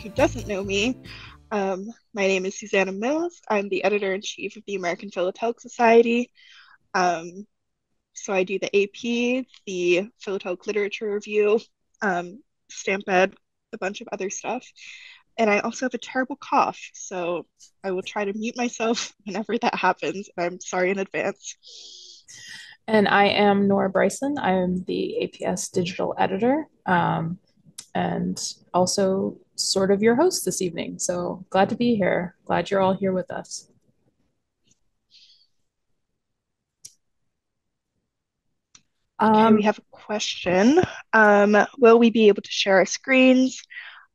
who doesn't know me, um, my name is Susanna Mills. I'm the editor in chief of the American Philatelic Society. Um, so I do the AP, the Philatelic Literature Review, um, Stamp Ed, a bunch of other stuff. And I also have a terrible cough, so I will try to mute myself whenever that happens. I'm sorry in advance. And I am Nora Bryson. I'm the APS digital editor um, and also sort of your host this evening. So glad to be here. Glad you're all here with us. Okay, um, we have a question. Um, will we be able to share our screens?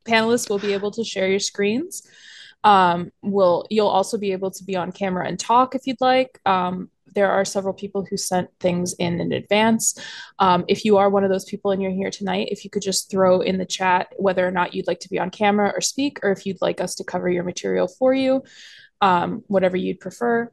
Panelists will be able to share your screens. Um, will you'll also be able to be on camera and talk if you'd like. Um, there are several people who sent things in in advance. Um, if you are one of those people and you're here tonight, if you could just throw in the chat whether or not you'd like to be on camera or speak, or if you'd like us to cover your material for you, um, whatever you'd prefer.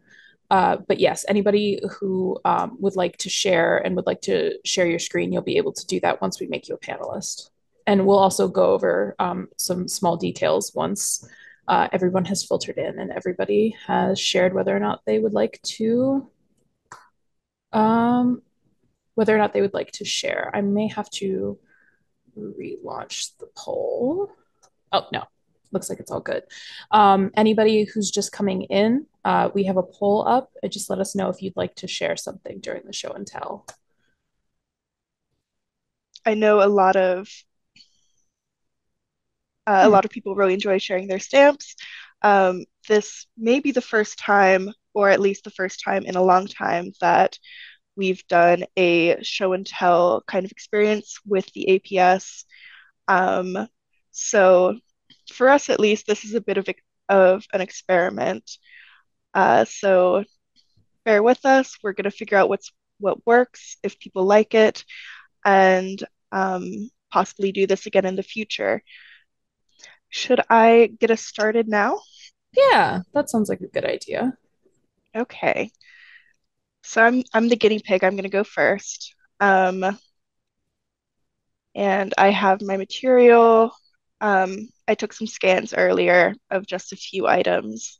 Uh, but yes, anybody who um, would like to share and would like to share your screen, you'll be able to do that once we make you a panelist. And we'll also go over um, some small details once uh, everyone has filtered in and everybody has shared whether or not they would like to um, whether or not they would like to share. I may have to relaunch the poll. Oh, no, looks like it's all good. Um, anybody who's just coming in, uh, we have a poll up. Just let us know if you'd like to share something during the show and tell. I know a lot of uh, a lot of people really enjoy sharing their stamps. Um, this may be the first time, or at least the first time in a long time, that we've done a show and tell kind of experience with the APS. Um, so for us, at least, this is a bit of, of an experiment. Uh, so bear with us. We're going to figure out what's what works, if people like it, and um, possibly do this again in the future. Should I get us started now? Yeah, that sounds like a good idea. Okay. So I'm I'm the guinea pig. I'm going to go first. Um, and I have my material. Um, I took some scans earlier of just a few items,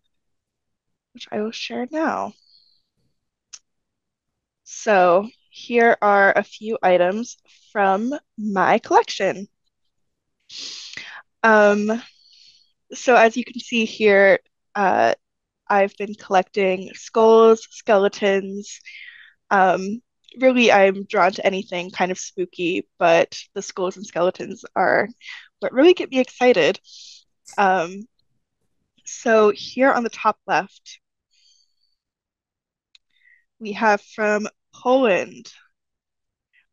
which I will share now. So here are a few items from my collection. Um, so as you can see here, uh, I've been collecting skulls, skeletons. Um, really, I'm drawn to anything kind of spooky, but the skulls and skeletons are what really get me excited. Um, so here on the top left, we have from Poland.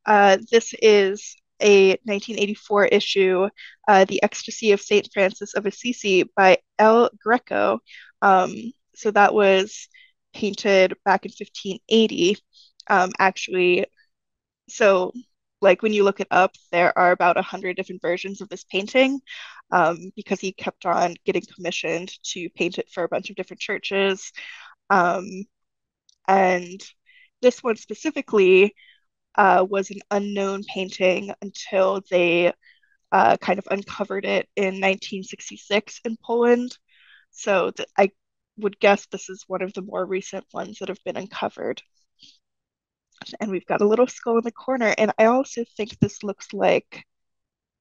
Uh, this is a 1984 issue, uh, The Ecstasy of St. Francis of Assisi by El Greco. Um, so that was painted back in 1580. Um, actually, so like when you look it up, there are about a hundred different versions of this painting um, because he kept on getting commissioned to paint it for a bunch of different churches. Um, and this one specifically uh, was an unknown painting until they uh, kind of uncovered it in 1966 in Poland. So th- I would guess this is one of the more recent ones that have been uncovered. And we've got a little skull in the corner. And I also think this looks like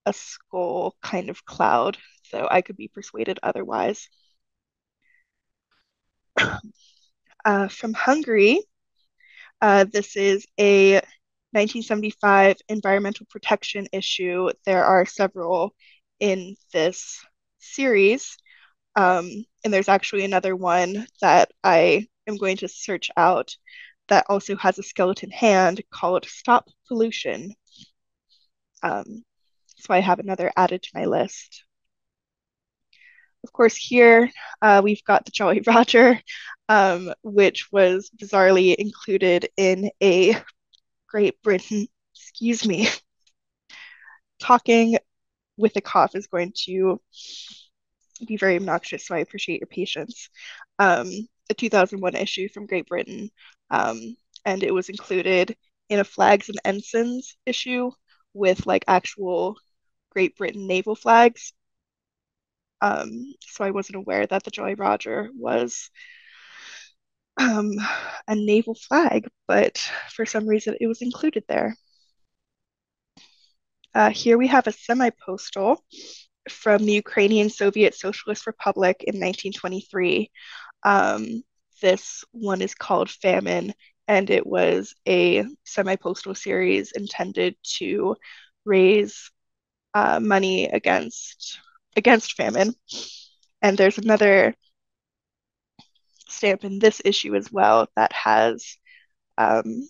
a skull kind of cloud, though I could be persuaded otherwise. uh, from Hungary, uh, this is a 1975 environmental protection issue. There are several in this series. Um, and there's actually another one that I am going to search out that also has a skeleton hand called Stop Pollution. Um, so I have another added to my list. Of course, here uh, we've got the Jolly Roger, um, which was bizarrely included in a Great Britain, excuse me, talking with a cough is going to be very obnoxious, so I appreciate your patience. Um, a 2001 issue from Great Britain, um, and it was included in a flags and ensigns issue with like actual Great Britain naval flags. Um, so I wasn't aware that the Jolly Roger was um, a naval flag, but for some reason it was included there. Uh, here we have a semi-postal from the Ukrainian Soviet Socialist Republic in 1923. Um, this one is called Famine, and it was a semi-postal series intended to raise uh, money against against famine. And there's another stamp in this issue as well that has um,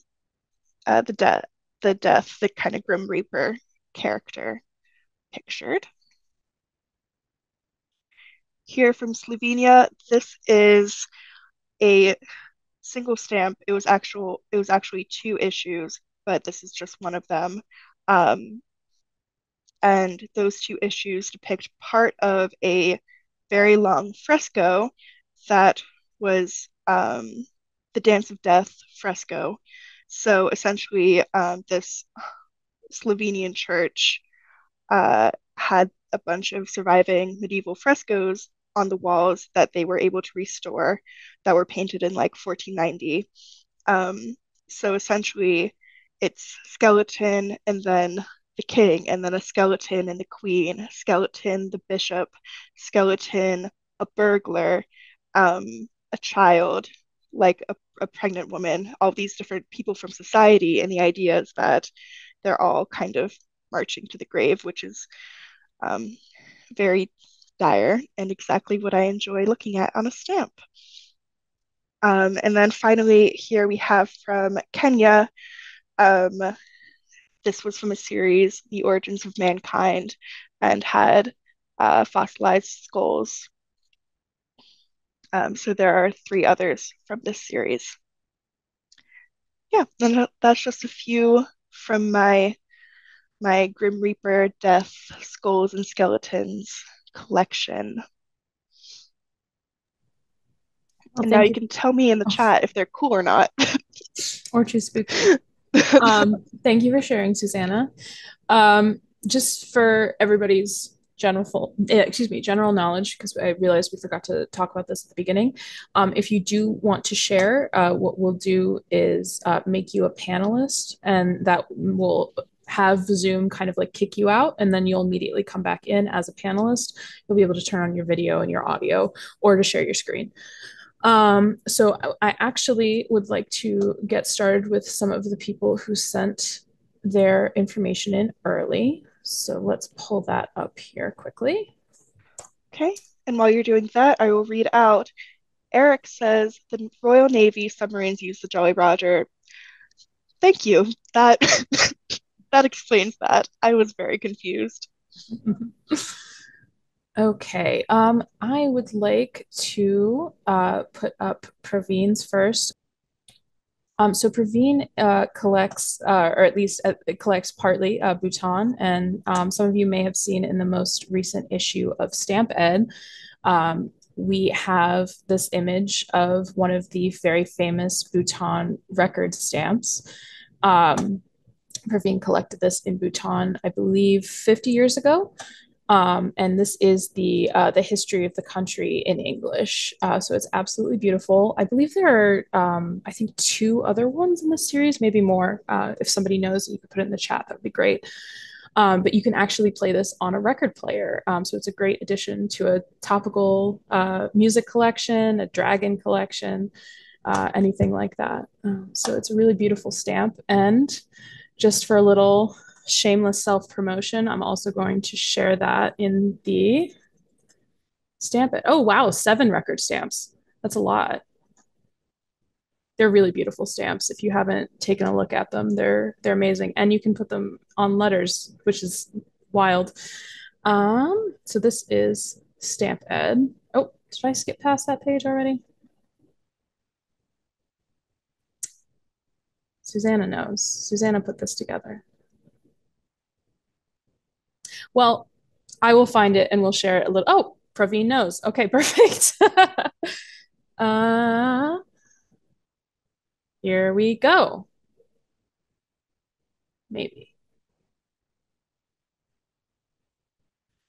uh, the the death, the kind of Grim Reaper character pictured. Here from Slovenia, this is a single stamp. It was actual. It was actually two issues, but this is just one of them. Um, and those two issues depict part of a very long fresco that was um, the Dance of Death fresco. So essentially, um, this Slovenian church uh, had a bunch of surviving medieval frescoes on the walls that they were able to restore that were painted in like 1490. Um, so essentially, it's skeleton and then the king, and then a skeleton and the queen, skeleton, the bishop, skeleton, a burglar, um, a child, like a, a pregnant woman, all these different people from society. And the idea is that they're all kind of marching to the grave, which is um, very dire and exactly what I enjoy looking at on a stamp. Um, and then finally, here we have from Kenya. Um, this was from a series, The Origins of Mankind, and had uh, fossilized skulls. Um, so there are three others from this series. Yeah, and that's just a few from my my Grim Reaper Death Skulls and Skeletons collection. Well, and now you, you can tell me in the oh. chat if they're cool or not. or too spooky. um, thank you for sharing, Susanna. Um, just for everybody's general, eh, excuse me, general knowledge, because I realized we forgot to talk about this at the beginning. Um, if you do want to share, uh, what we'll do is uh, make you a panelist, and that will have Zoom kind of like kick you out, and then you'll immediately come back in as a panelist. You'll be able to turn on your video and your audio, or to share your screen. Um, so I actually would like to get started with some of the people who sent their information in early. So let's pull that up here quickly. Okay, and while you're doing that, I will read out. Eric says the Royal Navy submarines use the Jolly Roger. Thank you. That that explains that. I was very confused. Okay, um, I would like to uh, put up Praveen's first. Um, so Praveen uh, collects, uh, or at least uh, collects partly uh, Bhutan, and um, some of you may have seen in the most recent issue of Stamp Ed, um, we have this image of one of the very famous Bhutan record stamps. Um, Praveen collected this in Bhutan, I believe, 50 years ago. Um, and this is the uh, the history of the country in English. Uh, so it's absolutely beautiful. I believe there are, um, I think, two other ones in the series, maybe more. Uh, if somebody knows, you could put it in the chat. That would be great. Um, but you can actually play this on a record player. Um, so it's a great addition to a topical uh, music collection, a dragon collection, uh, anything like that. Um, so it's a really beautiful stamp. And just for a little shameless self promotion, I'm also going to share that in the stamp it. Oh, wow, seven record stamps. That's a lot. They're really beautiful stamps. If you haven't taken a look at them, they're they're amazing, and you can put them on letters, which is wild. Um, so this is Stamp Ed. Oh, did I skip past that page already? Susanna knows. Susanna put this together. Well, I will find it and we'll share it a little. Oh, Praveen knows. Okay, perfect. uh, here we go. Maybe.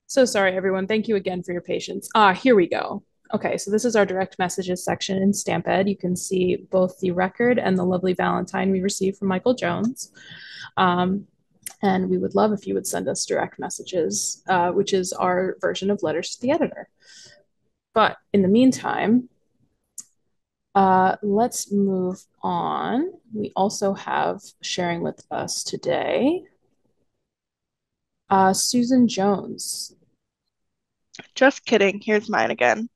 So sorry, everyone. Thank you again for your patience. Ah, here we go. Okay, so this is our direct messages section in Stamped. You can see both the record and the lovely Valentine we received from Michael Jones. Um, and we would love if you would send us direct messages, uh, which is our version of letters to the editor. But in the meantime, uh, let's move on. We also have sharing with us today uh, Susan Jones. Just kidding. Here's mine again.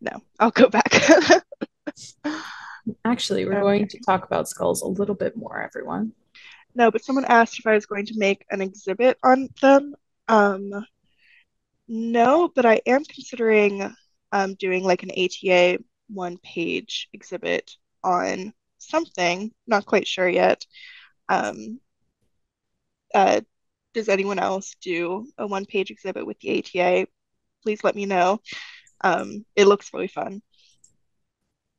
No, I'll go back. Actually, we're okay. going to talk about skulls a little bit more, everyone. No, but someone asked if I was going to make an exhibit on them. Um, no, but I am considering um, doing like an ATA one page exhibit on something. Not quite sure yet. Um, uh, does anyone else do a one page exhibit with the ATA? Please let me know. Um, it looks really fun.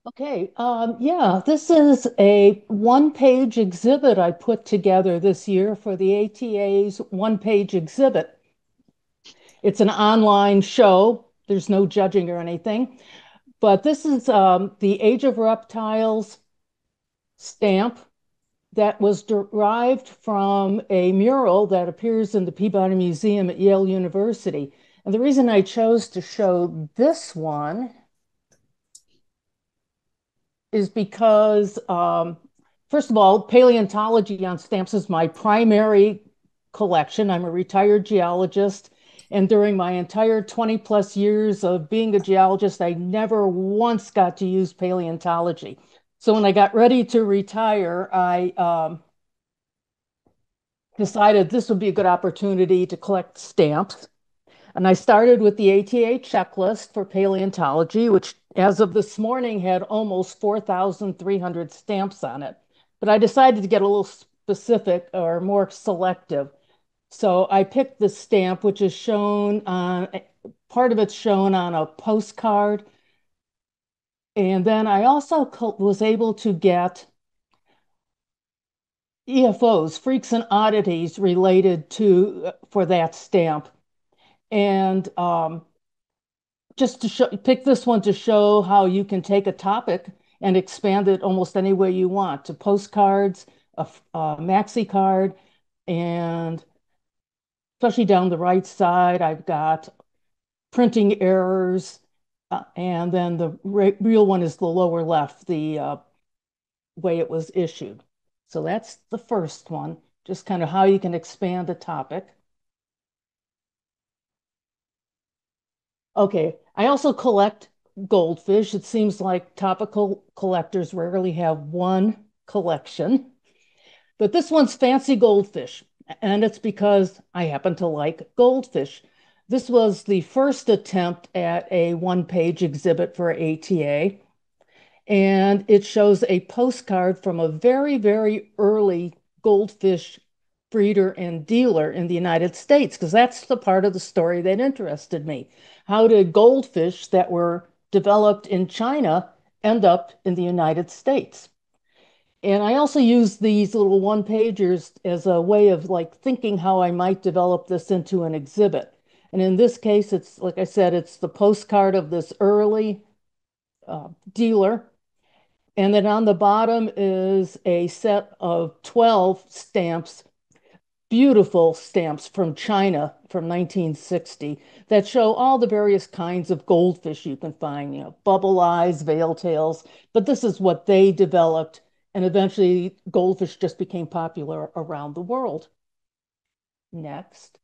Okay, um, yeah, this is a one-page exhibit I put together this year for the ATA's one-page exhibit. It's an online show. There's no judging or anything. But this is um, the Age of Reptiles stamp that was derived from a mural that appears in the Peabody Museum at Yale University. The reason I chose to show this one is because, um, first of all, paleontology on stamps is my primary collection. I'm a retired geologist. And during my entire 20 plus years of being a geologist, I never once got to use paleontology. So when I got ready to retire, I um, decided this would be a good opportunity to collect stamps. And I started with the ATA checklist for paleontology, which as of this morning had almost 4,300 stamps on it. But I decided to get a little specific or more selective. So I picked the stamp, which is shown on, part of it's shown on a postcard. And then I also was able to get EFOs, freaks and oddities related to, uh, for that stamp and um, just to show, pick this one to show how you can take a topic and expand it almost any way you want to postcards, a, a maxi card, and especially down the right side, I've got printing errors, uh, and then the re real one is the lower left, the uh, way it was issued. So that's the first one, just kind of how you can expand a topic. Okay, I also collect goldfish. It seems like topical collectors rarely have one collection, but this one's fancy goldfish, and it's because I happen to like goldfish. This was the first attempt at a one-page exhibit for ATA, and it shows a postcard from a very, very early goldfish breeder and dealer in the United States, because that's the part of the story that interested me. How did goldfish that were developed in China end up in the United States? And I also use these little one pagers as a way of like thinking how I might develop this into an exhibit. And in this case, it's like I said, it's the postcard of this early uh, dealer. And then on the bottom is a set of 12 stamps beautiful stamps from China from 1960 that show all the various kinds of goldfish you can find, you know, bubble eyes, veil tails. But this is what they developed. And eventually, goldfish just became popular around the world. Next.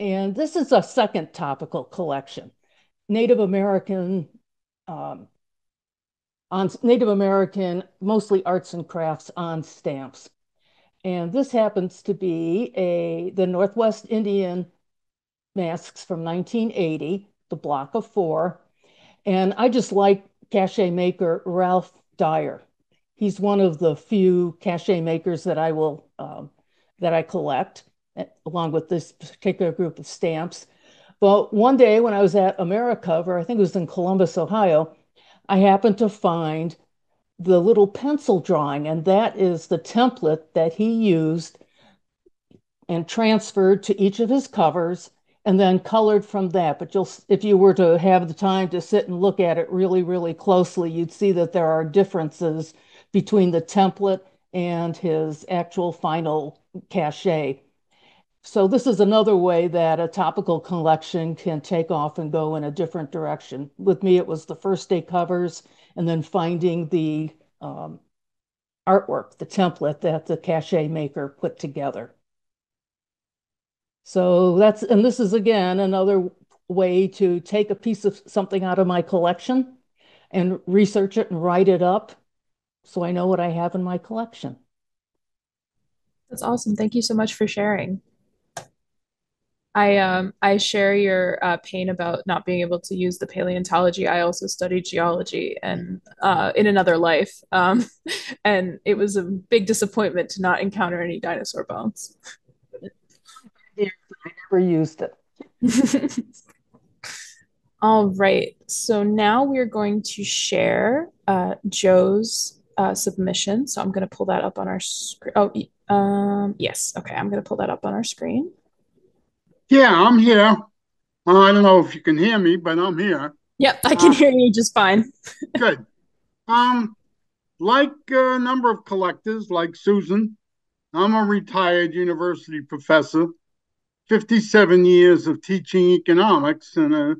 And this is a second topical collection Native American um, on Native American, mostly arts and crafts on stamps. And this happens to be a the Northwest Indian masks from 1980, the block of four. And I just like cachet maker Ralph Dyer. He's one of the few cachet makers that I will um, that I collect, along with this particular group of stamps. But one day when I was at AmeriCover, I think it was in Columbus, Ohio, I happened to find the little pencil drawing, and that is the template that he used and transferred to each of his covers and then colored from that. But you'll, if you were to have the time to sit and look at it really, really closely, you'd see that there are differences between the template and his actual final cachet. So this is another way that a topical collection can take off and go in a different direction. With me, it was the first day covers and then finding the um, artwork, the template that the cachet maker put together. So that's, and this is again another way to take a piece of something out of my collection and research it and write it up so I know what I have in my collection. That's awesome. Thank you so much for sharing. I um I share your uh, pain about not being able to use the paleontology. I also studied geology and uh, in another life, um, and it was a big disappointment to not encounter any dinosaur bones. I never used it. All right, so now we're going to share uh, Joe's uh, submission. So I'm going to pull that up on our screen. Oh, um, yes. Okay, I'm going to pull that up on our screen. Yeah, I'm here. Uh, I don't know if you can hear me, but I'm here. Yep, I can uh, hear you just fine. good. Um, like a number of collectors, like Susan, I'm a retired university professor, 57 years of teaching economics in a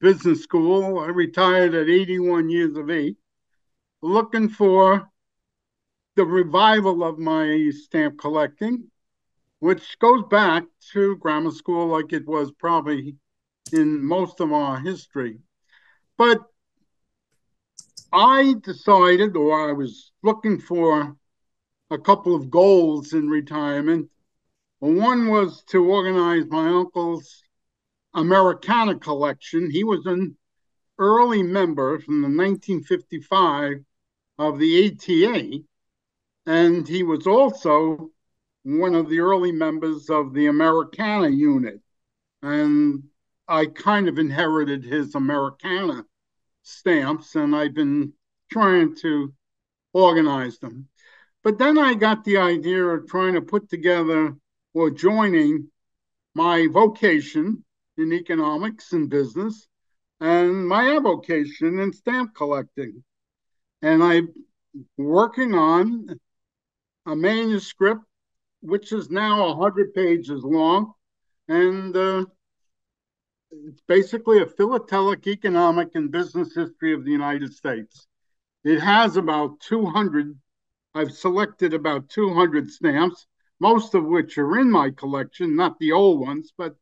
business school. I retired at 81 years of age, looking for the revival of my stamp collecting which goes back to grammar school like it was probably in most of our history. But I decided, or I was looking for a couple of goals in retirement. One was to organize my uncle's Americana collection. He was an early member from the 1955 of the ATA, and he was also one of the early members of the Americana unit. And I kind of inherited his Americana stamps, and I've been trying to organize them. But then I got the idea of trying to put together or joining my vocation in economics and business and my avocation in stamp collecting. And I'm working on a manuscript which is now 100 pages long. And uh, it's basically a philatelic economic and business history of the United States. It has about 200, I've selected about 200 stamps, most of which are in my collection, not the old ones, but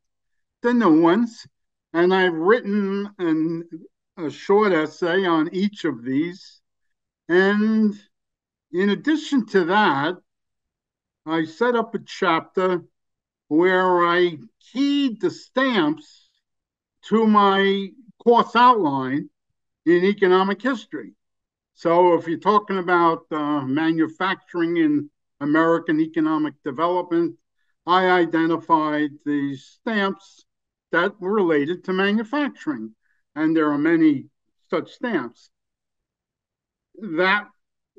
the new ones. And I've written an, a short essay on each of these. And in addition to that, I set up a chapter where I keyed the stamps to my course outline in economic history. So if you're talking about uh, manufacturing in American economic development, I identified the stamps that were related to manufacturing. And there are many such stamps. That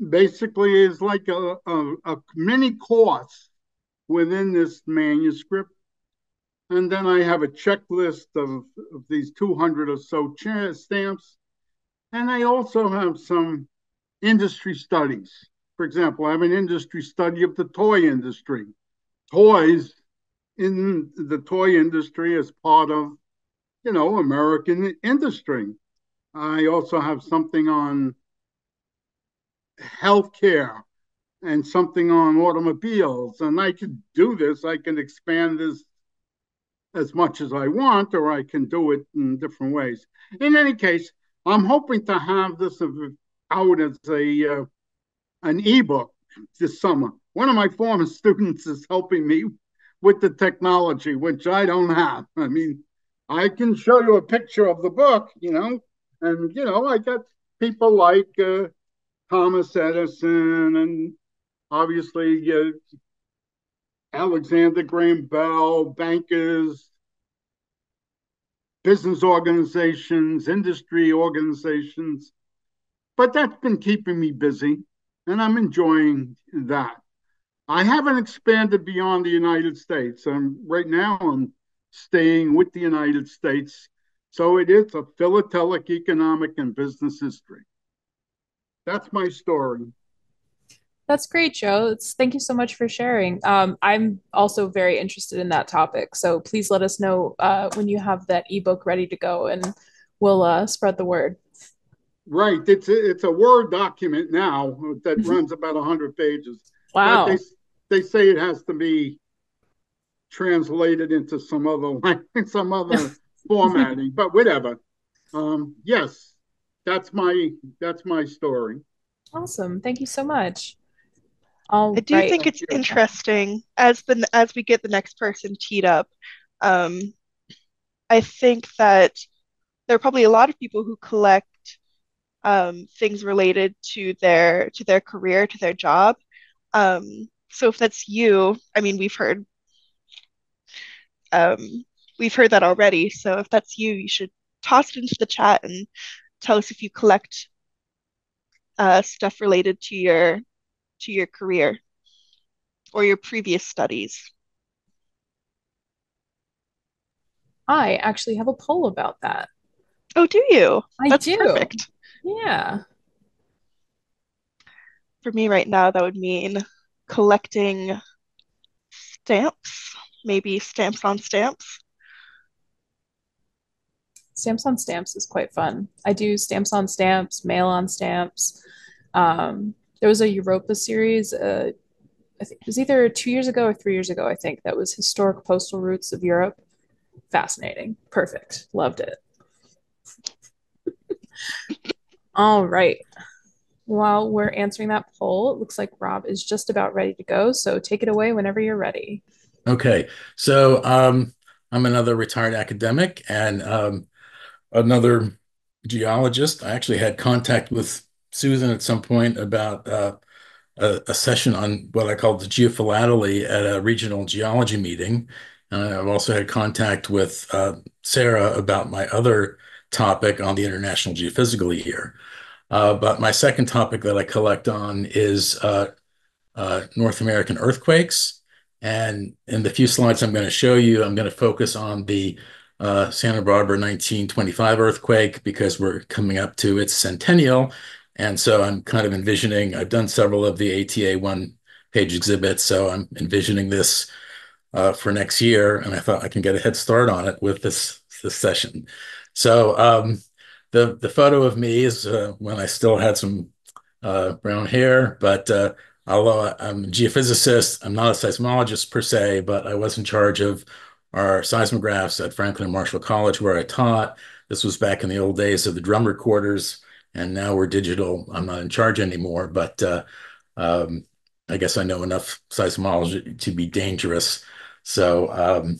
basically is like a, a, a mini course within this manuscript. And then I have a checklist of, of these 200 or so stamps. And I also have some industry studies. For example, I have an industry study of the toy industry. Toys in the toy industry as part of, you know, American industry. I also have something on healthcare and something on automobiles. And I could do this, I can expand this as much as I want, or I can do it in different ways. In any case, I'm hoping to have this out as a uh, an ebook this summer. One of my former students is helping me with the technology, which I don't have. I mean, I can show you a picture of the book, you know, and you know, I got people like uh, Thomas Edison and obviously uh, Alexander Graham Bell, bankers, business organizations, industry organizations. But that's been keeping me busy, and I'm enjoying that. I haven't expanded beyond the United States. And right now I'm staying with the United States. So it is a philatelic economic and business history. That's my story. That's great, Joe. It's, thank you so much for sharing. Um, I'm also very interested in that topic. So please let us know uh, when you have that ebook ready to go and we'll uh, spread the word. Right. It's a, it's a Word document now that mm-hmm. runs about 100 pages. Wow. They, they say it has to be translated into some other some other formatting, but whatever. Um, yes, that's my that's my story. Awesome. Thank you so much. All I do right. think it's interesting as the as we get the next person teed up. Um, I think that there are probably a lot of people who collect um, things related to their to their career, to their job. Um, so if that's you, I mean, we've heard um, we've heard that already. So if that's you, you should toss it into the chat and tell us if you collect uh, stuff related to your to your career or your previous studies? I actually have a poll about that. Oh, do you? I That's do. perfect. Yeah. For me right now, that would mean collecting stamps, maybe stamps on stamps. Stamps on stamps is quite fun. I do stamps on stamps, mail on stamps. Um, there was a Europa series. Uh, I think it was either two years ago or three years ago. I think that was historic postal routes of Europe. Fascinating, perfect, loved it. All right. While we're answering that poll, it looks like Rob is just about ready to go. So take it away whenever you're ready. Okay. So um, I'm another retired academic and um, another geologist. I actually had contact with Susan at some point about uh, a, a, session on what I call the geophilately at a regional geology meeting. And I've also had contact with uh, Sarah about my other topic on the International Geophysical Year. Uh, but my second topic that I collect on is uh, uh, North American earthquakes. And in the few slides I'm going to show you, I'm going to focus on the uh, Santa Barbara 1925 earthquake because we're coming up to its centennial. And so I'm kind of envisioning, I've done several of the ATA one page exhibits, so I'm envisioning this uh, for next year. And I thought I can get a head start on it with this, this session. So um, the, the photo of me is uh, when I still had some uh, brown hair, but uh, although I'm a geophysicist, I'm not a seismologist per se, but I was in charge of our seismographs at Franklin and Marshall College where I taught. This was back in the old days of the drum recorders and now we're digital. I'm not in charge anymore, but uh, um, I guess I know enough seismology to be dangerous. So um,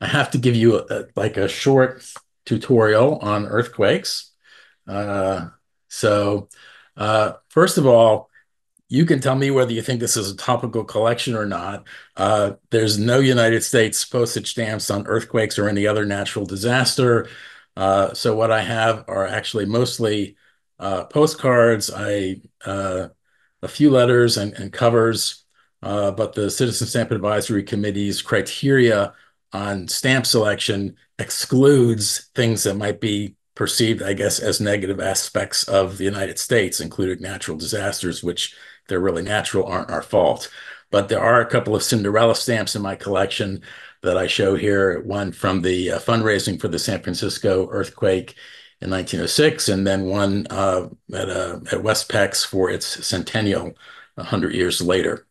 I have to give you a, like a short tutorial on earthquakes. Uh, so uh, first of all, you can tell me whether you think this is a topical collection or not. Uh, there's no United States postage stamps on earthquakes or any other natural disaster. Uh, so what I have are actually mostly uh, postcards, I uh, a few letters and, and covers, uh, but the Citizen Stamp Advisory Committee's criteria on stamp selection excludes things that might be perceived, I guess, as negative aspects of the United States, including natural disasters, which they're really natural, aren't our fault. But there are a couple of Cinderella stamps in my collection that I show here. One from the uh, fundraising for the San Francisco earthquake in 1906, and then one uh, at, uh, at WESTPEX for its centennial 100 years later.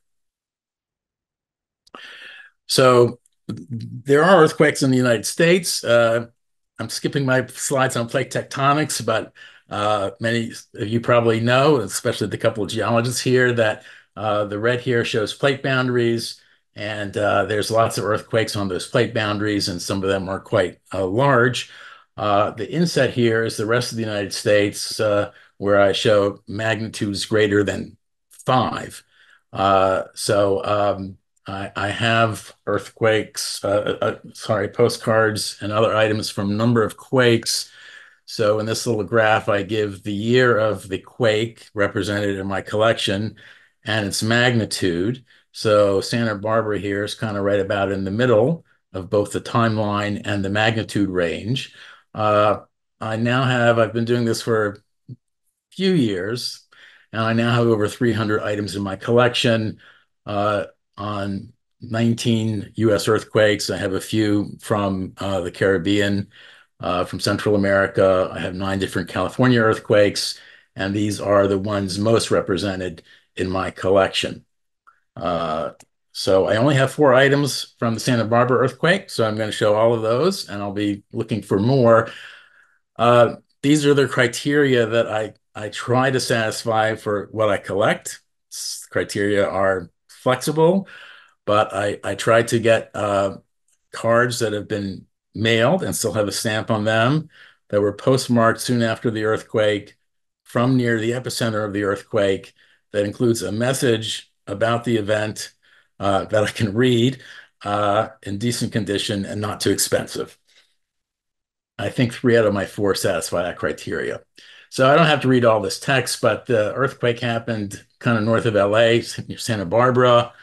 So there are earthquakes in the United States. Uh, I'm skipping my slides on plate tectonics, but uh, many of you probably know, especially the couple of geologists here, that uh, the red here shows plate boundaries, and uh, there's lots of earthquakes on those plate boundaries, and some of them are quite uh, large. Uh, the inset here is the rest of the United States, where I show magnitudes greater than five. So um, I, I, have earthquakes, sorry, postcards and other items from a number of quakes. So in this little graph, I give the year of the quake represented in my collection and its magnitude. So Santa Barbara here is kind of right about in the middle of both the timeline and the magnitude range. Uh, I now have, I've been doing this for a few years, and I now have over 300 items in my collection uh, on 19 US earthquakes. I have a few from uh, the Caribbean, from Central America. I have nine different California earthquakes, and these are the ones most represented in my collection. Uh, so I only have four items from the Santa Barbara earthquake, so I'm going to show all of those, and I'll be looking for more. Uh, these are the criteria that I, I try to satisfy for what I collect. Criteria are flexible, but I, I try to get uh, cards that have been mailed and still have a stamp on them that were postmarked soon after the earthquake from near the epicenter of the earthquake that includes a message about the event uh, that I can read uh, in decent condition and not too expensive. I think three out of my four satisfy that criteria. So I don't have to read all this text, but the earthquake happened kind of north of LA, near Santa Barbara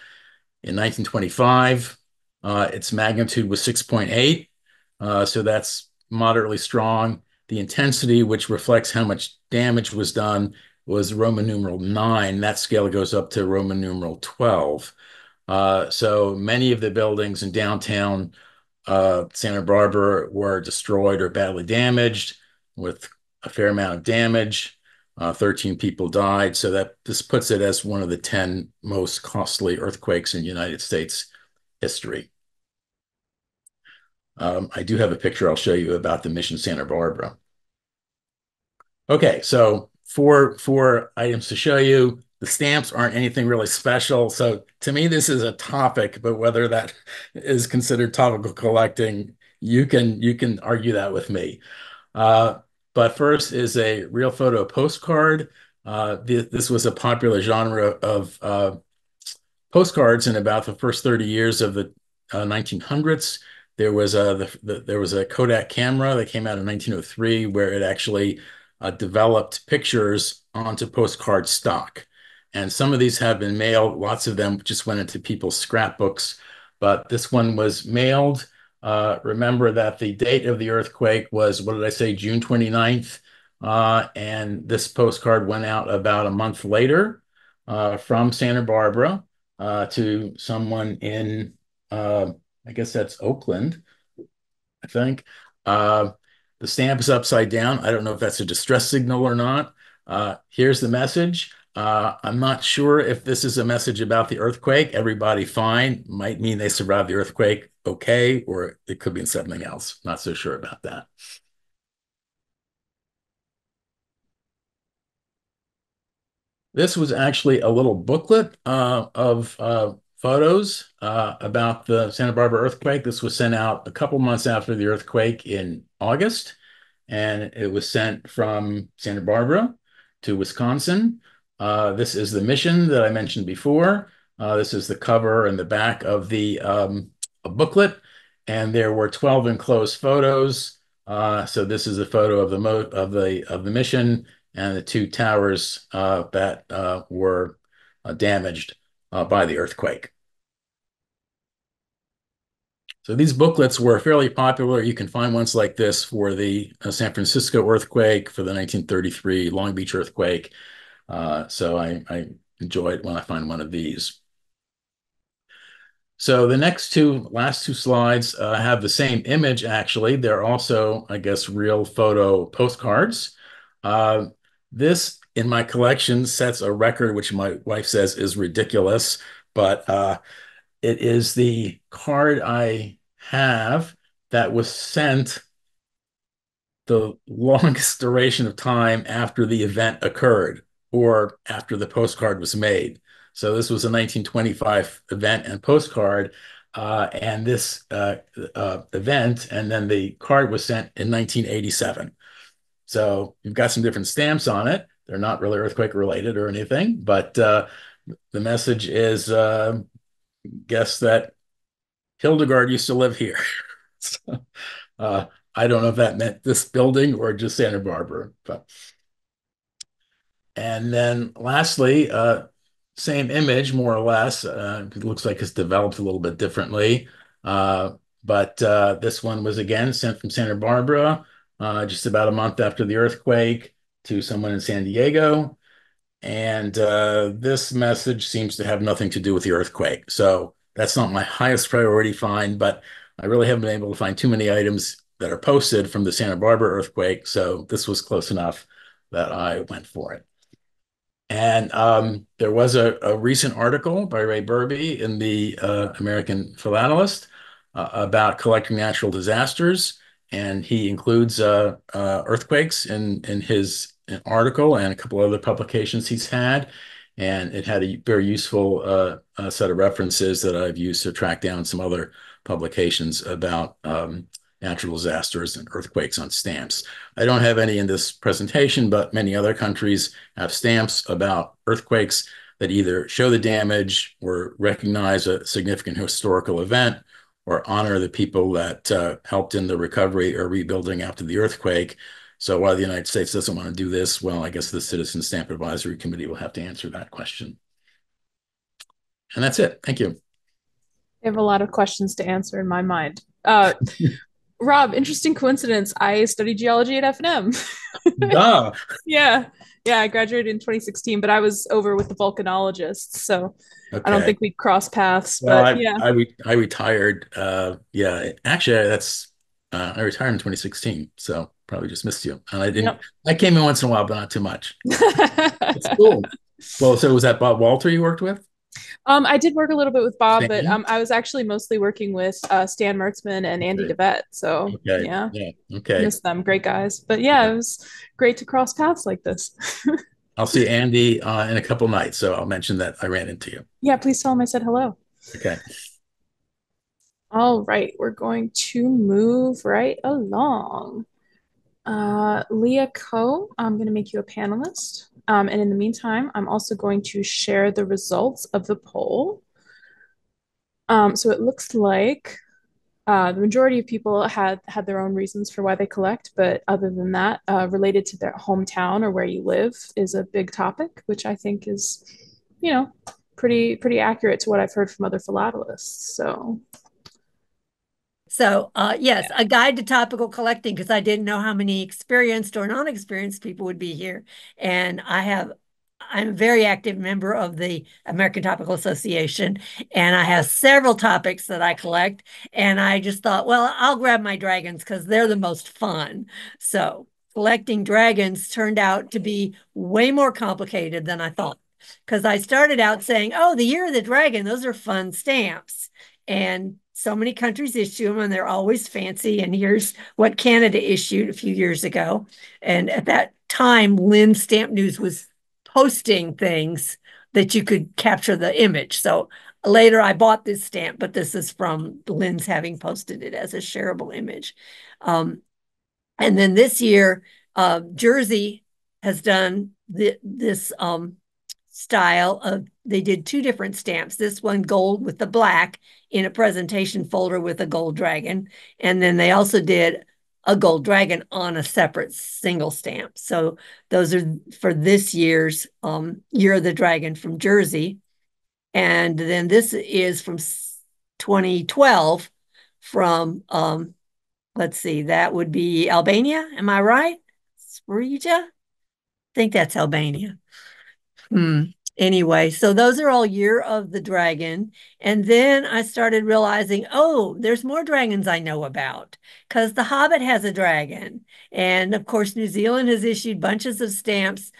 in 1925. Uh, its magnitude was 6.8, uh, so that's moderately strong. The intensity, which reflects how much damage was done, was Roman numeral 9. That scale goes up to Roman numeral 12. Uh, so many of the buildings in downtown uh, Santa Barbara were destroyed or badly damaged with a fair amount of damage. Uh, 13 people died. So that this puts it as one of the 10 most costly earthquakes in United States history. Um, I do have a picture I'll show you about the Mission Santa Barbara. Okay, so four, four items to show you. The stamps aren't anything really special. So to me, this is a topic, but whether that is considered topical collecting, you can you can argue that with me. Uh, but first is a real photo postcard. Uh, this was a popular genre of uh, postcards in about the first 30 years of the 1900s. There was a the, the, there was a Kodak camera that came out in 1903 where it actually uh, developed pictures onto postcard stock. And some of these have been mailed. Lots of them just went into people's scrapbooks, but this one was mailed. Uh, remember that the date of the earthquake was, what did I say, June 29th? Uh, and this postcard went out about a month later uh, from Santa Barbara uh, to someone in, uh, I guess that's Oakland, I think. Uh, the stamp is upside down. I don't know if that's a distress signal or not. here's the message. Uh, I'm not sure if this is a message about the earthquake. Everybody fine might mean they survived the earthquake okay, or it could mean something else. Not so sure about that. This was actually a little booklet uh, of uh, photos uh, about the Santa Barbara earthquake. This was sent out a couple months after the earthquake in August, and it was sent from Santa Barbara to Wisconsin. Uh, this is the mission that I mentioned before. Uh, this is the cover and the back of the um, booklet, and there were 12 enclosed photos. Uh, so this is a photo of the of the of the mission and the two towers uh, that uh, were uh, by the earthquake. So these booklets were fairly popular. You can find ones like this for the San Francisco earthquake, for the 1933 Long Beach earthquake, uh, so I, I enjoy it when I find one of these. So the next two, last two slides uh, have the same image, actually. They're also, I guess, real photo postcards. Uh, this, in my collection, sets a record, which my wife says is ridiculous, but uh, it is the card I have that was sent the longest duration of time after the event occurred or after the postcard was made. So this was a 1925 event and postcard, uh, and this uh, uh, event, and then the card was sent in 1987. So you've got some different stamps on it. They're not really earthquake related or anything, but uh, the message is uh, guess that Hildegard used to live here. so, uh, I don't know if that meant this building or just Santa Barbara, but. And then lastly, uh, same image, more or less. Uh, it looks like it's developed a little bit differently. Uh, but this one was again sent from Santa Barbara just about a month after the earthquake to someone in San Diego. And uh, this message seems to have nothing to do with the earthquake. So that's not my highest priority find, but I really haven't been able to find too many items that are posted from the Santa Barbara earthquake. So this was close enough that I went for it. And um, there was a, a, recent article by Ray Burby in the uh, American Philatelist uh, about collecting natural disasters. And he includes uh, uh earthquakes in, in his article and a couple other publications he's had. And it had a very useful uh, set of references that I've used to track down some other publications about um, natural disasters and earthquakes on stamps. I don't have any in this presentation, but many other countries have stamps about earthquakes that either show the damage or recognize a significant historical event or honor the people that uh, helped in the recovery or rebuilding after the earthquake. So while the United States doesn't want to do this, well, I guess the Citizen Stamp Advisory Committee will have to answer that question. And that's it. Thank you. I have a lot of questions to answer in my mind. Uh, Rob, interesting coincidence. I studied geology at F&M. Yeah. Yeah, I graduated in 2016, but I was over with the volcanologists, so okay. I don't think we crossed paths. Well, but I, yeah, I, re- I retired. Uh, yeah, actually, that's uh, I retired in 2016, so probably just missed you. And I didn't. Yep. I came in once in a while, but not too much. it's cool. Well, so was that Bob Walter you worked with? Um, I did work a little bit with Bob, Stan? but um, I was actually mostly working with uh, Stan Mertzman and Andy okay. de Wet. So okay. yeah, yeah, okay, miss them, great guys. But yeah, it was great to cross paths like this. I'll see Andy uh, in a couple nights, so I'll mention that I ran into you. Yeah, please tell him I said hello. Okay. All right, we're going to move right along. Uh, Leah Ko, I'm going to make you a panelist. Um, and in the meantime, I'm also going to share the results of the poll. Um, so it looks like uh, the majority of people had had their own reasons for why they collect, but other than that, uh, related to their hometown or where you live is a big topic, which I think is, you know, pretty pretty accurate to what I've heard from other philatelists. So so, uh, yes, yeah. a guide to topical collecting because I didn't know how many experienced or non-experienced people would be here, and I have. I'm a very active member of the American Topical Association, and I have several topics that I collect. And I just thought, well, I'll grab my dragons because they're the most fun. So, collecting dragons turned out to be way more complicated than I thought because I started out saying, oh, the year of the dragon, those are fun stamps. And so many countries issue them and they're always fancy. And here's what Canada issued a few years ago. And at that time, Linn Stamp News was posting things that you could capture the image. So later I bought this stamp, but this is from Linn's having posted it as a shareable image. Um, and then this year, uh, Jersey has done the, this um, style of they did two different stamps this one gold with the black in a presentation folder with a gold dragon and then they also did a gold dragon on a separate single stamp. So those are for this year's um, year of the dragon from jersey. And then this is from 2012 from um, let's see that would be albania. Am i right? Spreja? i think that's albania. Hmm. Anyway, so those are all Year of the Dragon. And then I started realizing, oh, there's more dragons I know about because The Hobbit has a dragon. And of course, New Zealand has issued bunches of stamps.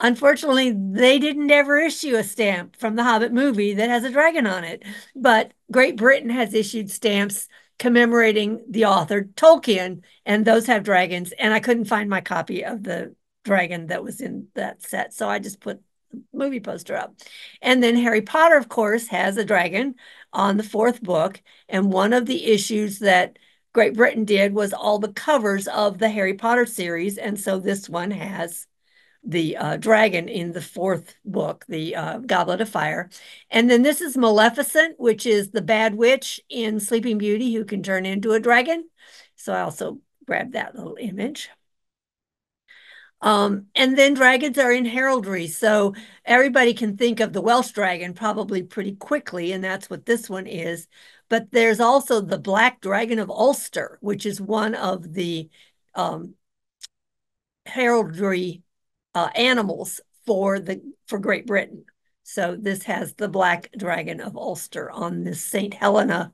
Unfortunately, they didn't ever issue a stamp from the Hobbit movie that has a dragon on it. But Great Britain has issued stamps commemorating the author Tolkien, and those have dragons. And I couldn't find my copy of the dragon that was in that set. So I just put movie poster up. And then Harry Potter, of course, has a dragon on the fourth book. And one of the issues that Great Britain did was all the covers of the Harry Potter series. And so this one has the uh, dragon in the fourth book, the uh, Goblet of Fire. And then this is Maleficent, which is the bad witch in Sleeping Beauty who can turn into a dragon. So I also grabbed that little image. Um, and then dragons are in heraldry. So everybody can think of the Welsh dragon probably pretty quickly, and that's what this one is. But there's also the Black Dragon of Ulster, which is one of the um, heraldry uh, animals for the for Great Britain. So this has the Black Dragon of Ulster on this St. Helena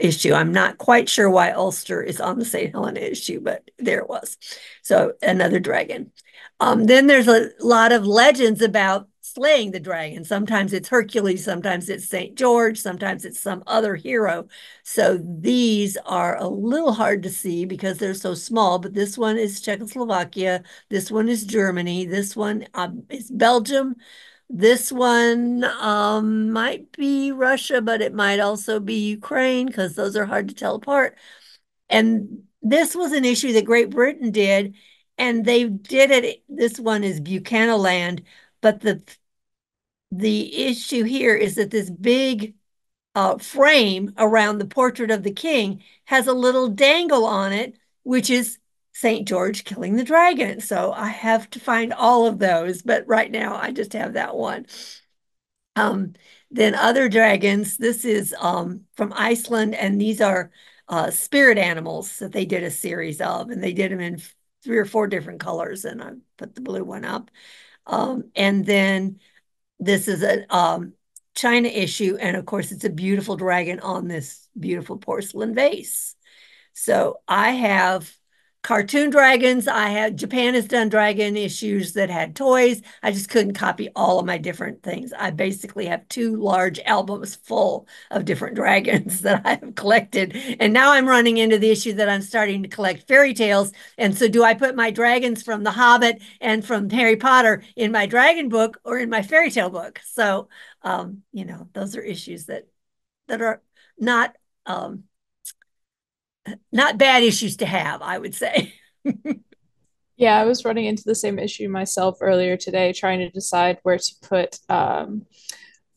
issue. I'm not quite sure why Ulster is on the St. Helena issue, but there it was. So another dragon. Um, then there's a lot of legends about slaying the dragon. Sometimes it's Hercules, sometimes it's St. George, sometimes it's some other hero. So these are a little hard to see because they're so small, but this one is Czechoslovakia, this one is Germany, this one um, is Belgium, this one um, might be Russia, but it might also be Ukraine because those are hard to tell apart. And this was an issue that Great Britain did, and they did it. This one is Bechuanaland, but the the issue here is that this big uh, frame around the portrait of the king has a little dangle on it, which is St. George killing the dragon. So I have to find all of those, but right now I just have that one. Um, then other dragons, this is um, from Iceland, and these are uh, spirit animals that they did a series of, and they did them in three or four different colors, and I put the blue one up. Um, and then this is a um, China issue, and of course, it's a beautiful dragon on this beautiful porcelain vase. So I have cartoon dragons. I had Japan has done dragon issues that had toys. I just couldn't copy all of my different things. I basically have two large albums full of different dragons that I have collected. And now I'm running into the issue that I'm starting to collect fairy tales. And so do I put my dragons from The Hobbit and from Harry Potter in my dragon book or in my fairy tale book? So um, you know, those are issues that that are not um not bad issues to have, I would say. yeah, I was running into the same issue myself earlier today, trying to decide where to put um,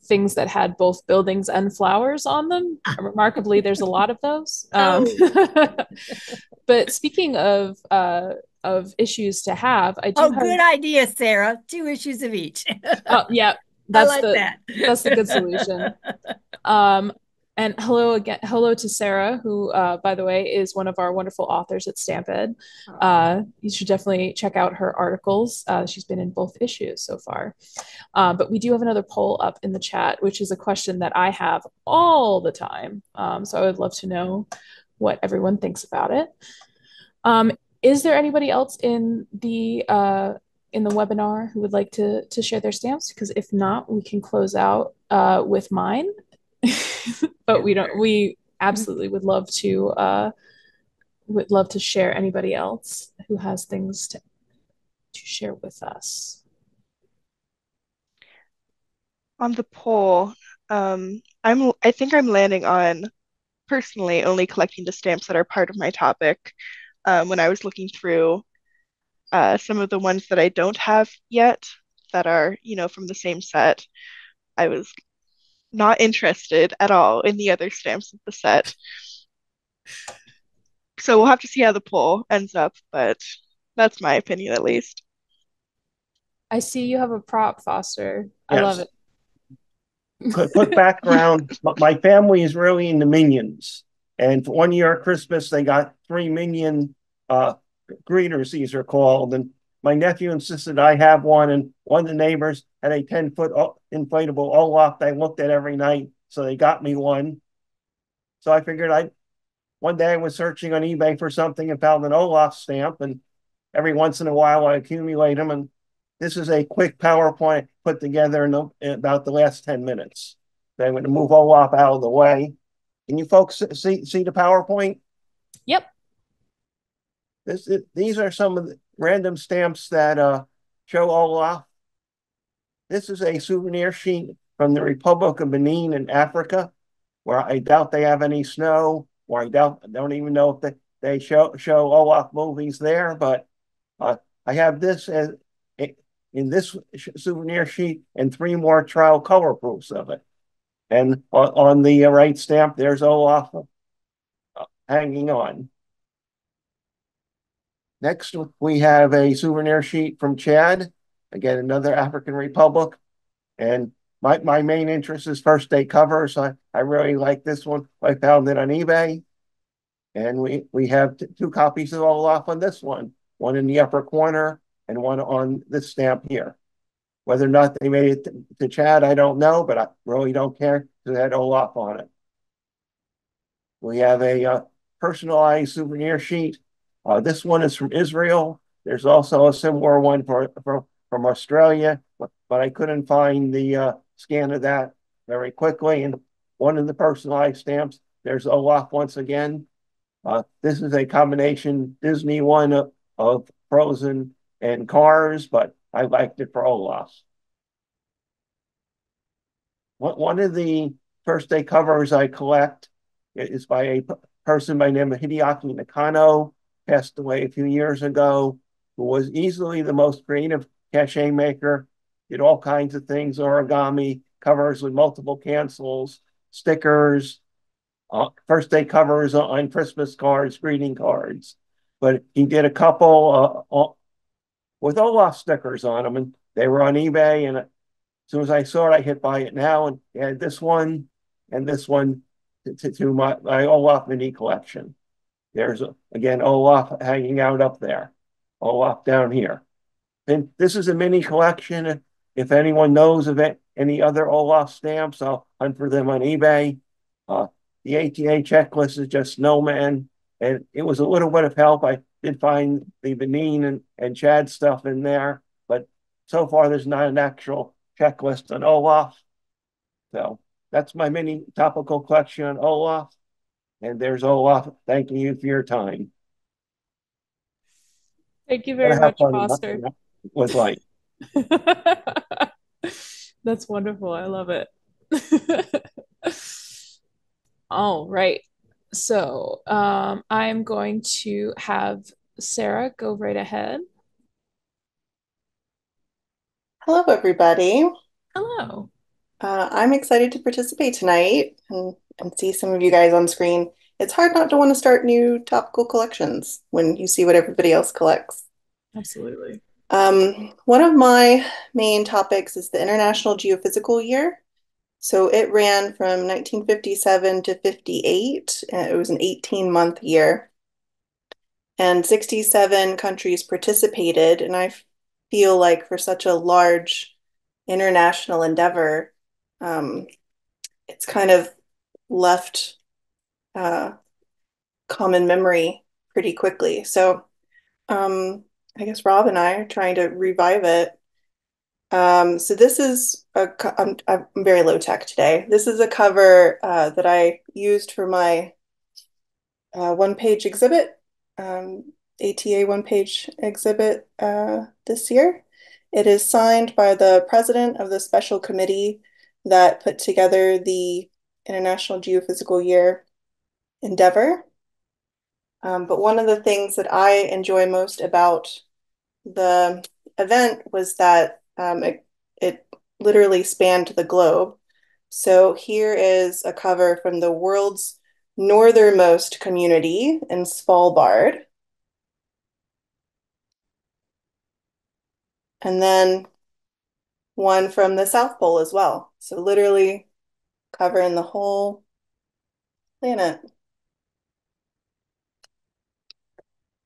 things that had both buildings and flowers on them. Remarkably, there's a lot of those. Um, oh. but speaking of uh, of issues to have, I do. Oh, have... good idea, Sarah. Two issues of each. oh, yeah, that's like the that. that's the good solution. Um, and hello again, hello to Sarah, who, uh, by the way, is one of our wonderful authors at Stamped. Uh, you should definitely check out her articles. Uh, she's been in both issues so far. Uh, but we do have another poll up in the chat, which is a question that I have all the time. Um, so I would love to know what everyone thinks about it. Um, is there anybody else in the uh, in the webinar who would like to to share their stamps? Because if not, we can close out uh, with mine but we don't we absolutely would love to uh would love to share anybody else who has things to to share with us. On the poll um i'm i think i'm landing on personally only collecting the stamps that are part of my topic um, when i was looking through uh, some of the ones that i don't have yet that are you know from the same set i was not interested at all in the other stamps of the set. So we'll have to see how the poll ends up, but that's my opinion at least. I see you have a prop, Foster. I love it. quick, quick background my family is really into minions. And for one year at Christmas, they got three minion uh, greeters, these are called. And my nephew insisted I have one, and one of the neighbors had a 10 foot inflatable Olaf they looked at every night. So they got me one. So I figured I, one day I was searching on eBay for something and found an Olaf stamp. And every once in a while I accumulate them. And this is a quick PowerPoint put together in, the, in about the last 10 minutes. So I'm going to move Olaf out of the way. Can you folks see, see the PowerPoint? Yep. This, it, these are some of the random stamps that uh, show Olaf. This is a souvenir sheet from the Republic of Benin in Africa, where I doubt they have any snow, or I doubt, I don't even know if they, they show, show Olaf movies there, but uh, I have this as in this souvenir sheet and three more trial color proofs of it. And on, on the right stamp, there's Olaf uh, hanging on. Next, we have a souvenir sheet from Chad, again, another African Republic. And my, my main interest is first day cover, so I, I really like this one. I found it on eBay. And we, we have two copies of Olaf on this one, one in the upper corner and one on this stamp here. Whether or not they made it to, Chad, I don't know, but I really don't care because had Olaf on it. We have a uh, personalized souvenir sheet. Uh, this one is from Israel. There's also a similar one for, for from Australia, but, but I couldn't find the uh, scan of that very quickly. And one of the personalized stamps, there's Olaf once again. Uh, this is a combination Disney one of, of Frozen and Cars, but I liked it for Olaf. One of the first day covers I collect is by a person by the name of Hideaki Nakano, passed away a few years ago, who was easily the most creative cachet maker, did all kinds of things, origami, covers with multiple cancels, stickers, uh, first day covers on Christmas cards, greeting cards. But he did a couple uh, with Olaf stickers on them, and they were on eBay. And as soon as I saw it, I hit buy it now, and had this one and this one to, to, my, my Olaf mini collection. There's again Olaf hanging out up there, Olaf down here. And this is a mini collection. If anyone knows of it, any other Olaf stamps, I'll hunt for them on eBay. Uh, the ATA checklist is just Snowman, and it was a little bit of help. I did find the Benin and, and Chad stuff in there, but so far there's not an actual checklist on Olaf. So that's my mini topical collection on Olaf. And there's Olaf thanking you for your time. Thank you very much, Foster. Was like. That's wonderful. I love it. All right. So um, I'm going to have Sarah go right ahead. Hello, everybody. Hello. Uh, I'm excited to participate tonight and, and see some of you guys on screen. It's hard not to want to start new topical collections when you see what everybody else collects. Absolutely. Um, one of my main topics is the International Geophysical Year. So it ran from 1957 to 58. it was an 18 month year. And 67 countries participated. And I feel like for such a large international endeavor, um, it's kind of left uh, common memory pretty quickly. So um, I guess Rob and I are trying to revive it um, so this is a, I'm, I'm very low tech today. This is a cover uh, that I used for my uh, one page exhibit, um, ATA one page exhibit uh, this year. It is signed by the president of the special committee that put together the International Geophysical Year endeavor. Um, but one of the things that I enjoy most about the event was that um, it, it literally spanned the globe. So here is a cover from the world's northernmost community in Svalbard. And then one from the South Pole as well. So literally covering the whole planet.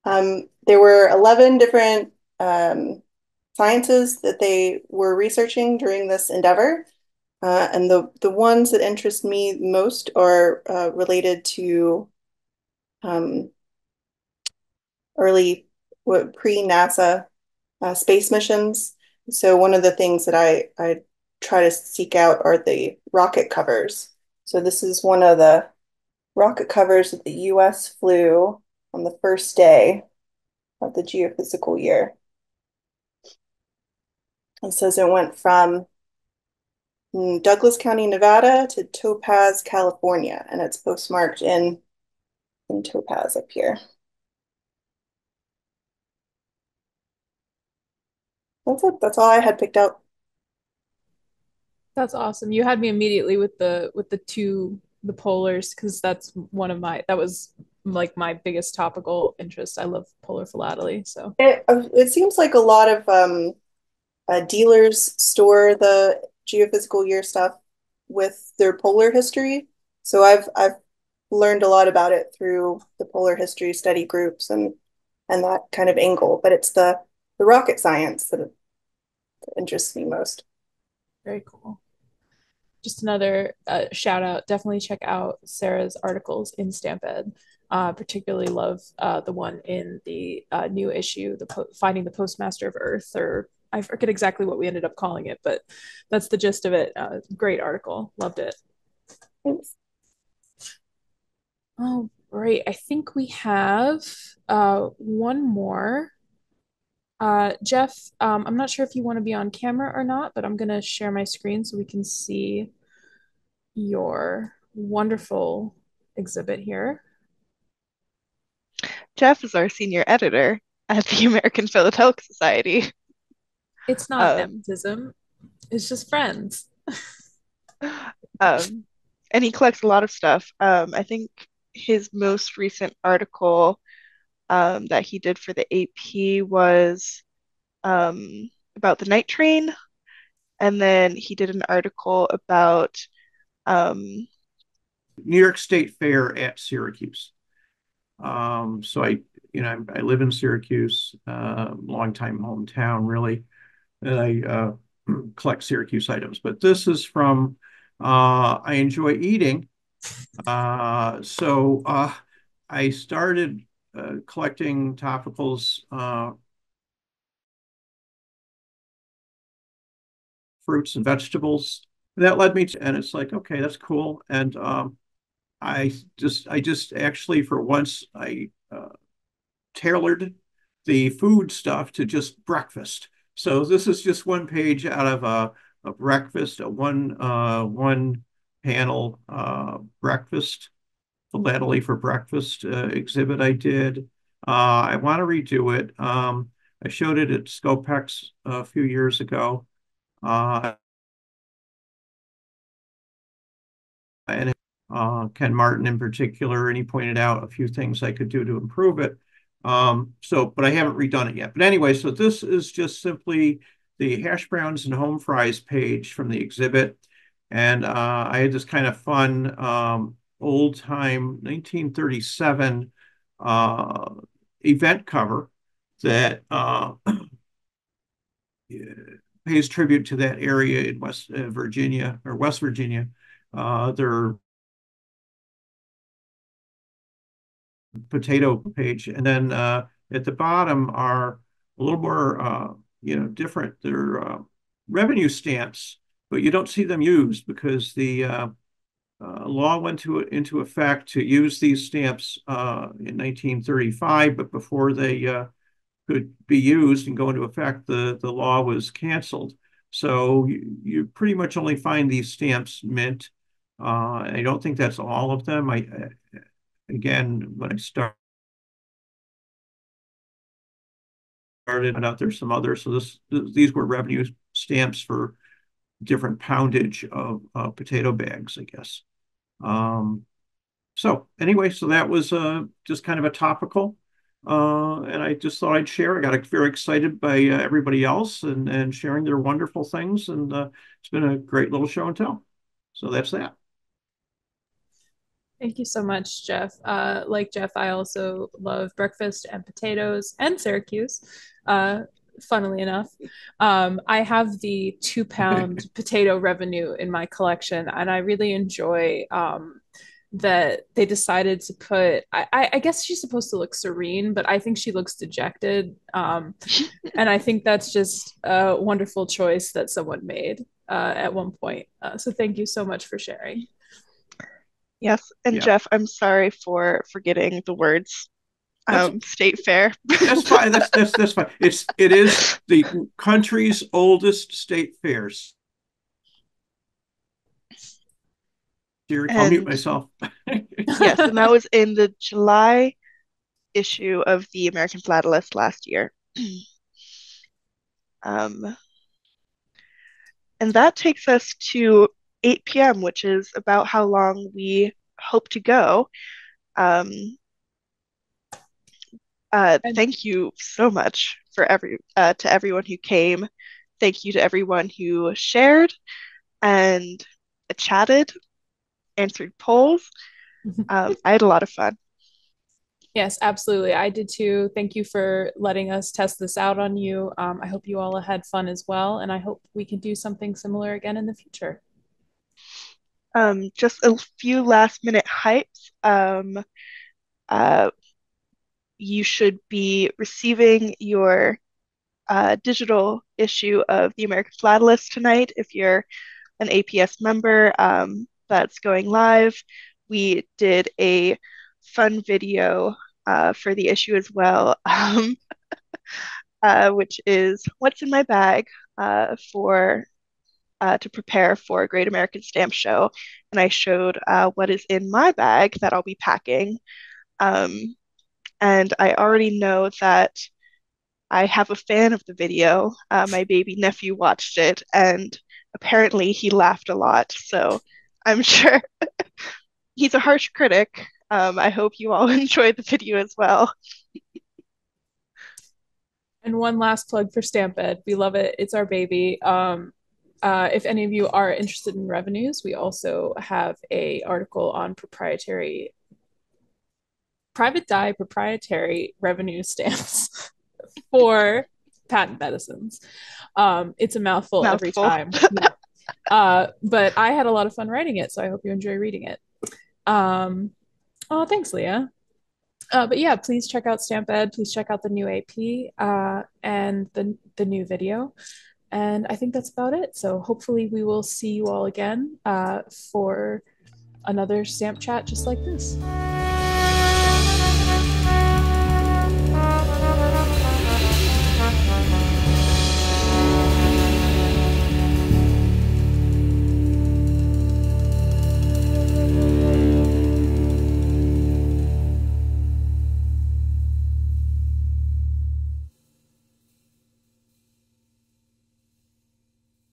Um, there were 11 different um, sciences that they were researching during this endeavor. Uh, and the, the ones that interest me most are uh, related to um, early pre-NASA uh, space missions. So one of the things that I, I try to seek out are the rocket covers. So this is one of the rocket covers that the US flew on the first day of the geophysical year. It says it went from mm, Douglas County, Nevada to Topaz, California, and it's postmarked in, in Topaz up here. That's it. That's all I had picked out. That's awesome. You had me immediately with the with the two the polars because that's one of my that was like my biggest topical interest. I love polar philately. So it, uh, it seems like a lot of um, uh, dealers store the geophysical year stuff with their polar history. So I've I've learned a lot about it through the polar history study groups and and that kind of angle. But it's the the rocket science that, that interests me most. Very cool. Just another uh, shout out. Definitely check out Sarah's articles in Stamped. Uh, particularly love uh, the one in the uh, new issue, the po- finding the postmaster of Earth, or I forget exactly what we ended up calling it, but that's the gist of it. Uh, great article, loved it. Thanks. Oh, great. I think we have uh, one more. Uh, Jeff, um, I'm not sure if you want to be on camera or not, but I'm going to share my screen so we can see your wonderful exhibit here. Jeff is our senior editor at the American Philatelic Society. It's not um, nepotism, it's just friends. um, and he collects a lot of stuff. Um, I think his most recent article um, that he did for the AP was um, about the night train. And then he did an article about um, New York State Fair at Syracuse. Um, so I, you know, I, I live in Syracuse, uh, long time hometown, really, and I uh, collect Syracuse items. But this is from uh, I enjoy eating. Uh, so uh, I started uh, collecting topicals, uh, fruits and vegetables. That led me to, and it's like, okay, that's cool. And um, I just, I just actually, for once, I uh, tailored the food stuff to just breakfast. So this is just one page out of a, a breakfast, a one, uh, one panel uh, breakfast philately for breakfast uh, exhibit I did. Uh, I want to redo it. Um, I showed it at Scopex a few years ago. Uh, and uh, Ken Martin in particular, and he pointed out a few things I could do to improve it. Um, so, but I haven't redone it yet. But anyway, so this is just simply the hash browns and home fries page from the exhibit. And uh, I had this kind of fun um, old time 1937 uh, event cover that uh, pays tribute to that area in West uh, Virginia or West Virginia. Uh, their potato page, and then uh, at the bottom are a little more, uh, you know, different. They're uh, revenue stamps, but you don't see them used because the uh, uh, law went to, into effect to use these stamps uh, in 1935, but before they could be used and go into effect, the, the law was canceled. So you, you pretty much only find these stamps mint. I don't think that's all of them. I again, when I started started out there's some others. So this these were revenue stamps for different poundage of uh, potato bags, I guess. Um, so anyway, so that was uh, just kind of a topical. Uh, and I just thought I'd share. I got very excited by uh, everybody else and, and sharing their wonderful things. And uh, it's been a great little show and tell. So that's that. Thank you so much, Jeff. Uh, like Jeff, I also love breakfast and potatoes and Syracuse. Uh, funnily enough. Um, I have the two pound potato revenue in my collection, and I really enjoy um, that they decided to put. I, I, guess she's supposed to look serene, but I think she looks dejected. Um, and I think that's just a wonderful choice that someone made uh, at one point. Uh, so thank you so much for sharing. Yes, and yeah. Jeff, I'm sorry for forgetting the words um, state fair. that's fine. That's, that's that's fine. It's it is the country's oldest state fairs. Here, I'll mute myself. yes, and that was in the July issue of the American Philatelist last year. um, and that takes us to 8 p.m., which is about how long we hope to go. Um, uh, thank you so much for every uh, to everyone who came. Thank you to everyone who shared and chatted, answered polls. Um, I had a lot of fun. Yes, absolutely. I did too. Thank you for letting us test this out on you. Um, I hope you all had fun as well, and I hope we can do something similar again in the future. Um, just a few last minute hypes. Um, uh, you should be receiving your uh, digital issue of the American Philatelist tonight if you're an APS member. Um, that's going live. We did a fun video uh, for the issue as well, um, uh, which is what's in my bag uh, for uh, to prepare for a Great American Stamp Show, and I showed uh, what is in my bag that I'll be packing. Um, and I already know that I have a fan of the video. Uh, my baby nephew watched it, and apparently he laughed a lot. So I'm sure he's a harsh critic. Um, I hope you all enjoy the video as well. and one last plug for Stamped. We love it. It's our baby. Um, uh, if any of you are interested in revenues, we also have a article on proprietary private die proprietary revenue stamps for patent medicines. Um, it's a mouthful, mouthful. every time. uh, but I had a lot of fun writing it, so I hope you enjoy reading it. Um, oh, thanks, Leah. Uh, but yeah, please check out Stamped. Please check out the new AP uh, and the the new video. And I think that's about it. So hopefully we will see you all again uh, for another stamp chat just like this.